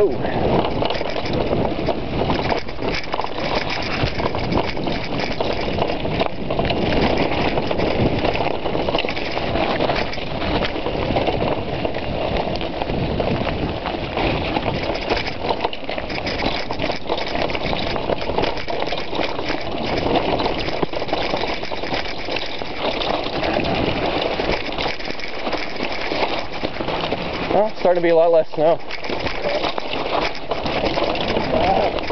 Oh. Well, starting to be a lot less snow. Oh.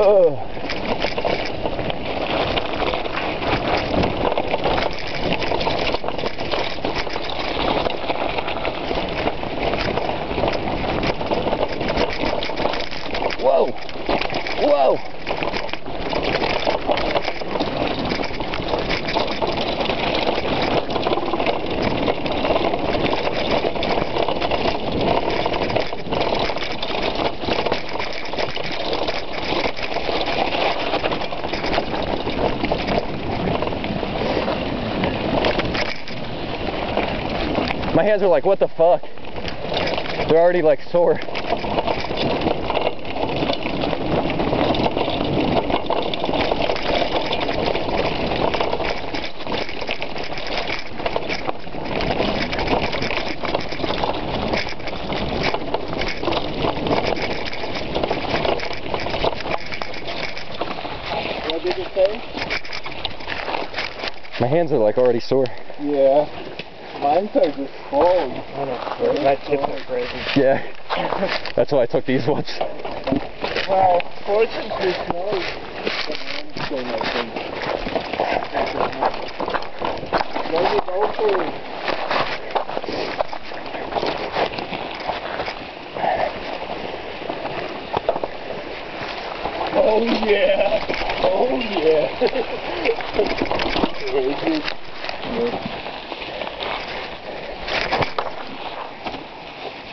Whoa! Whoa! My hands are like, what the fuck? They're already like sore. What did it? My hands are like already sore. Yeah. Mine are just cold. My tips are crazy. Yeah. That's why I took these ones. Well, fortunately, snow is the main thing, I think. Let it open. Oh yeah! Oh yeah! Very good.